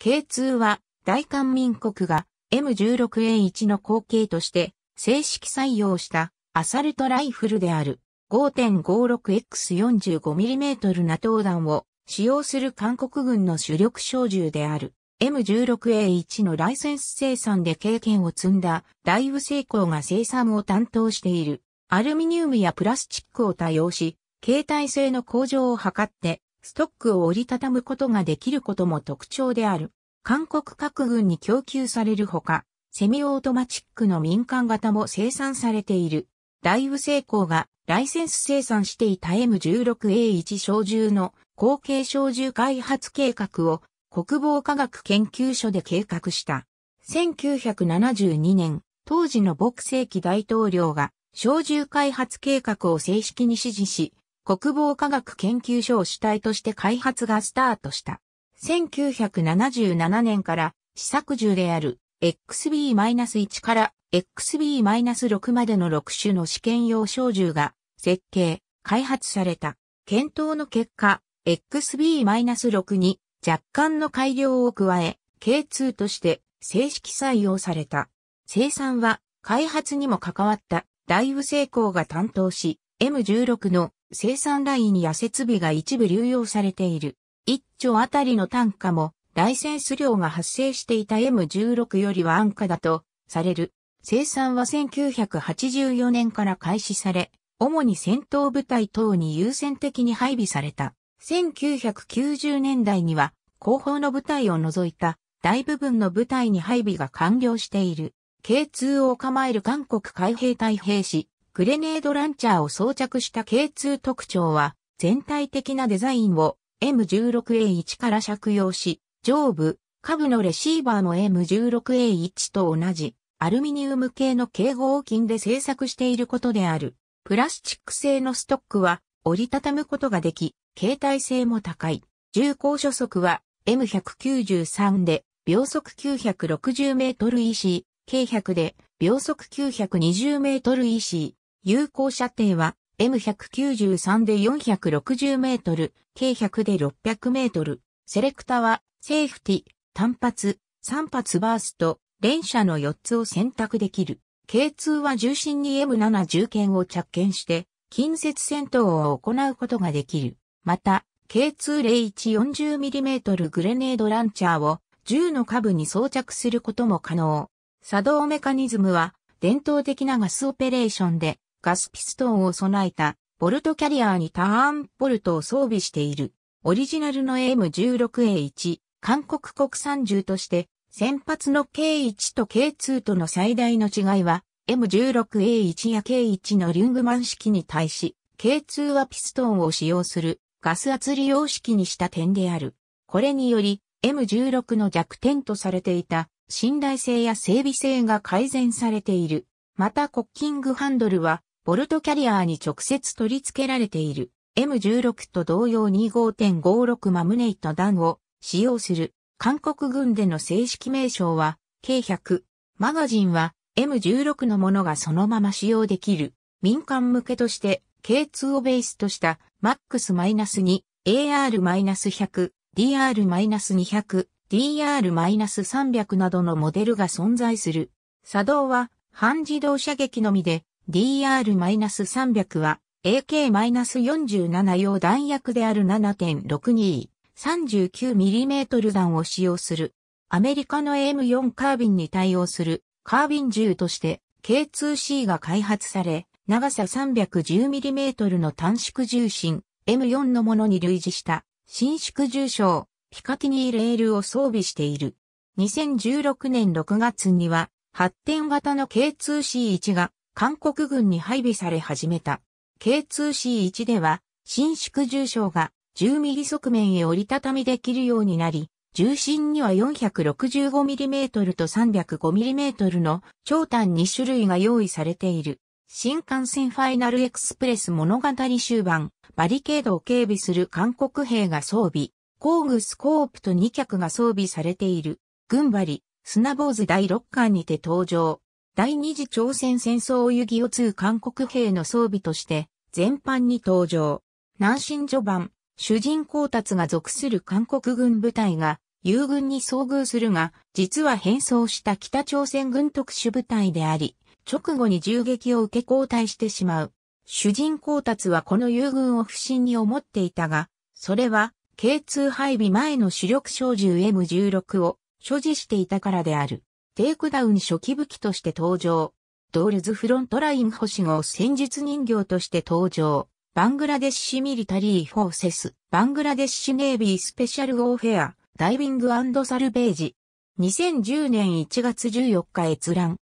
K2 は大韓民国が M16A1 の後継として正式採用したアサルトライフルである 5.56X45mm ナト弾を使用する韓国軍の主力小銃である M16A1 のライセンス生産で経験を積んだ大部成功が生産を担当している。アルミニウムやプラスチックを多用し、携帯性の向上を図ってストックを折りたたむことができることも特徴である。韓国各軍に供給されるほか、セミオートマチックの民間型も生産されている。大部成功がライセンス生産していた M16A1 小銃の後継小銃開発計画を国防科学研究所で計画した。1972年、当時の牧世紀大統領が小銃開発計画を正式に指示し、国防科学研究所を主体として開発がスタートした。1977年から試作銃である XB-1 から XB-6 までの6種の試験用小銃が設計、開発された。検討の結果、XB-6 に若干の改良を加え、K2 として正式採用された。生産は開発にも関わった大部成功が担当し、M16 の生産ラインや設備が一部流用されている。1兆あたりの単価もライセンス料が発生していた M16 よりは安価だとされる。生産は1984年から開始され、主に戦闘部隊等に優先的に配備された。1990年代には後方の部隊を除いた大部分の部隊に配備が完了している。K2 を構える韓国海兵隊兵士、グレネードランチャーを装着した K2 特徴は、全体的なデザインを M16A1 から借用し、上部、下部のレシーバーも M16A1 と同じ、アルミニウム系の軽合金で製作していることである。プラスチック製のストックは折りたたむことができ、携帯性も高い。重高初速は M193 で秒速960メートル EC、K100 で秒速920メートル EC。有効射程は M193 で460メートル、K100 で600メートル。セレクタはセーフティ、単発、3発バースト、連射の4つを選択できる。K2 は重心に M7 重剣を着剣して、近接戦闘を行うことができる。また、K20140mm グレネードランチャーを銃の下部に装着することも可能。作動メカニズムは伝統的なガスオペレーションでガスピストンを備えたボルトキャリアーにターンボルトを装備している。オリジナルの M16A1 韓国国産銃として先発の K1 と K2 との最大の違いは M16A1 や K1 のリュングマン式に対し K2 はピストンを使用するガス圧利用式にした点である。これにより M16 の弱点とされていた信頼性や整備性が改善されている。またコッキングハンドルはボルトキャリアーに直接取り付けられている。M16 と同様に5.56マムネイト弾を使用する韓国軍での正式名称は K100。マガジンは M16 のものがそのまま使用できる。民間向けとして K2 をベースとした MAX-2、AR-100、DR-200、DR-300 などのモデルが存在する。作動は半自動射撃のみで DR-300 は AK-47 用弾薬である7.62、39mm 弾を使用する。アメリカの M4 カービンに対応するカービン銃として K2C が開発され、長さ 310mm の短縮重心 M4 のものに類似した伸縮重症ピカティニーレールを装備している。2016年6月には発展型の K2C1 が韓国軍に配備され始めた。K2C1 では、伸縮重症が10ミリ側面へ折りたたみできるようになり、重心には 465mm と 305mm の長短2種類が用意されている。新幹線ファイナルエクスプレス物語終盤、バリケードを警備する韓国兵が装備、工具スコープと2脚が装備されている。軍張、砂坊主第6巻にて登場。第二次朝鮮戦争遊戯を通韓国兵の装備として全般に登場。南進序盤、主人公たちが属する韓国軍部隊が友軍に遭遇するが、実は変装した北朝鮮軍特殊部隊であり、直後に銃撃を受け交代してしまう。主人公たちはこの友軍を不審に思っていたが、それは、K2 配備前の主力小銃 M16 を所持していたからである。テイクダウン初期武器として登場。ドールズフロントライン星号戦術人形として登場。 Bangladesh Military Forces、Bangladesh Navy Special Warfare、Diving Salvage。2010年1月14日閲覧。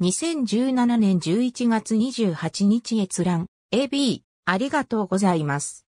2017年11月28日閲覧。AB、ありがとうございます。